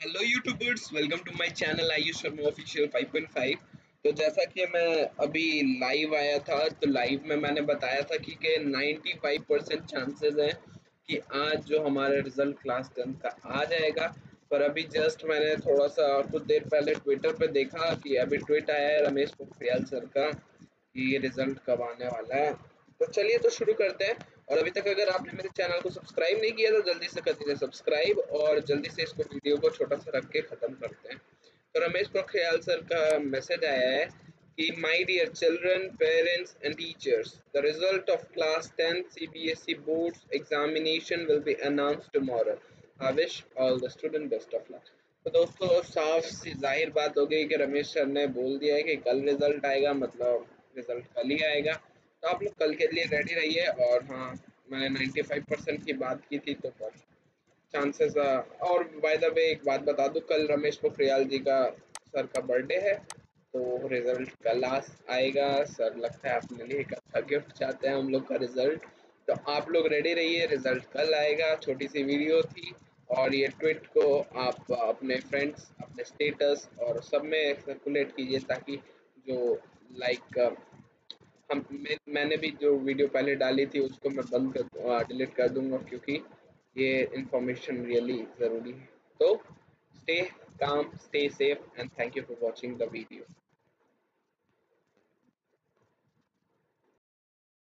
Hello YouTubers welcome to my channel Ayush Sharma official 5.5 तो जैसा कि मैं अभी लाइव आया था तो लाइव में मैंने बताया था कि, के 95 परसेंट चांसेस हैं कि आज जो हमारा रिज़ल्ट क्लास टेंथ का आ जाएगा। पर अभी जस्ट मैंने थोड़ा सा कुछ देर पहले ट्विटर पे देखा कि अभी ट्वीट आया है रमेश पोखरियाल सर का कि ये रिज़ल्ट कब आने वाला है। तो चलिए तो शुरू करते हैं। और अभी तक अगर आपने मेरे चैनल को सब्सक्राइब नहीं किया तो जल्दी से कर दीजिए सब्सक्राइब और जल्दी से इसको वीडियो को छोटा सा रख के ख़त्म करते हैं। तो रमेश पोखरियाल सर का मैसेज आया है कि my dear children parents and teachers the result of class 10 CBSE boards examination will be announced tomorrow I wish all the student best of luck तो दोस्तों, साफ़ सी ज़ाहिर बात हो गई कि रमेश सर ने बोल दिया है कि कल रिज़ल्ट आएगा मतलब रिज़ल्ट कल ही आएगा। आप लोग कल के लिए रेडी रहिए और हाँ मैंने 95 परसेंट की बात की थी तो पर चांसेस और बाय द वे एक बात बता दूँ, कल रमेश पोखरियाल जी का सर का बर्थडे है तो रिज़ल्ट कल आएगा। सर लगता है अपने लिए एक अच्छा गिफ्ट चाहते हैं हम लोग का रिज़ल्ट तो आप लोग रेडी रहिए रिज़ल्ट कल आएगा। छोटी सी वीडियो थी और ये ट्वीट को आप अपने फ्रेंड्स अपने स्टेटस और सब में सर्कुलेट कीजिए ताकि जो लाइक हम मैं, मैंने भी जो वीडियो पहले डाली थी उसको मैं बंद कर डिलीट कर दूँगा क्योंकि ये इंफॉर्मेशन रियली ज़रूरी है। तो stay calm stay safe and thank you for watching the video